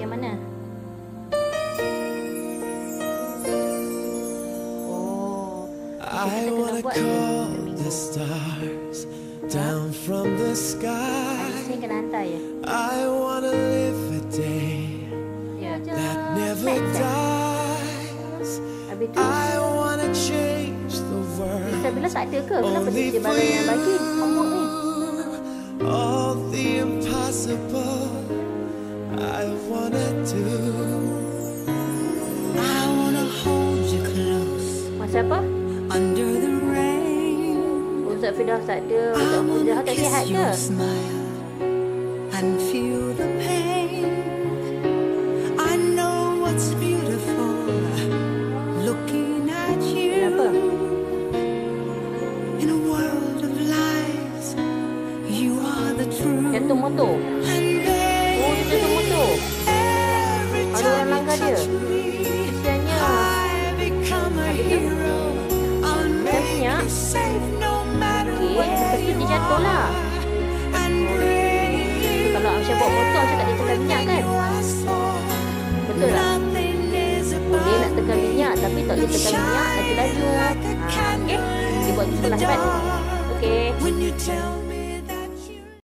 macam mana? Oh. I wanna call the stars down from the sky. I wanna live a day that never dies. I wanna change the world. Only tak you. All the impossible. I wanna do. I wanna hold you close Masa apa? under the rain. Ustaz Fidah tak ada. I Ustaz wanna Fidah tak sihat ke? and feel the pain. I know what's beautiful looking at Kenapa? you. In a world of lies, you are the truth. Jantung motor. dia semua tu Ada orang langgar dia. Kesiannya. Kesiannya Okay Lepas tu dia jatuh lah. Kalau Amsyar bawa motor Macam tak ada tekan minyak kan? Betul tak? Boleh nak tekan minyak Tapi tak boleh tekan minyak Laju-laju. Ah, ha, Okay Dia buat tu lah kan? Okay